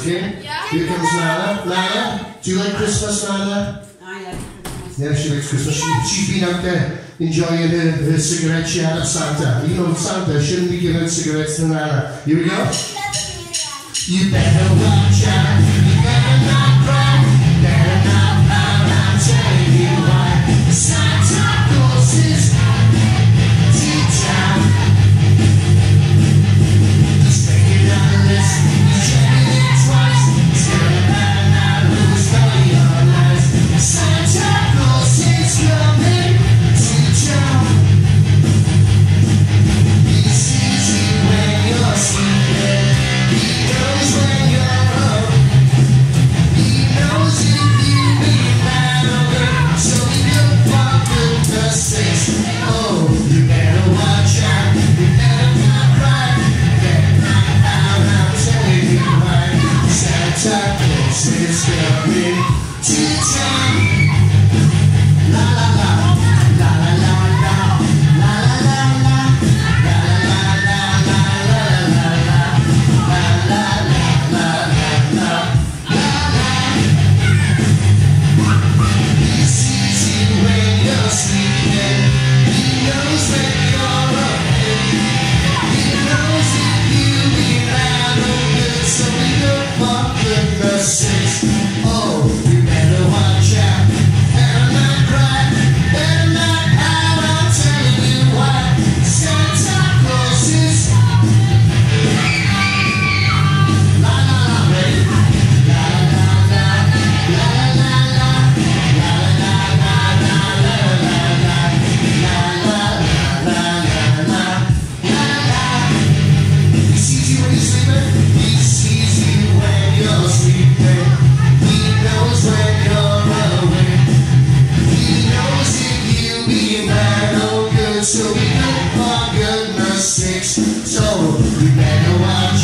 okay? Yeah. Here comes Nana. Nana, do you like Christmas, Nana? I like Christmas. Yeah, she likes Christmas. She, she's been out there enjoying her, her cigarette she had at Santa. You know, Santa shouldn't be giving cigarettes to Nana. Here we go. You better watch out. I'm telling So you better watch.